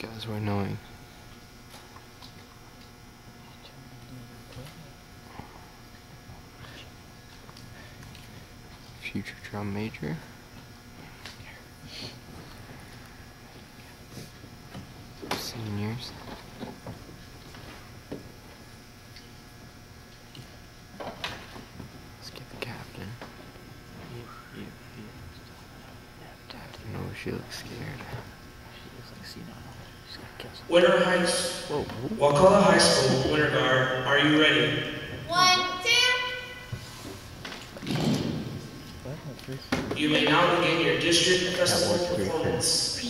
guys were annoying. Future drum major. Seniors. Let's get the captain. I know she looks scared. Winter Heights, Whoa. Wakulla High School, Winter Guard, are you ready? One, two. You may now begin your district festival worked performance.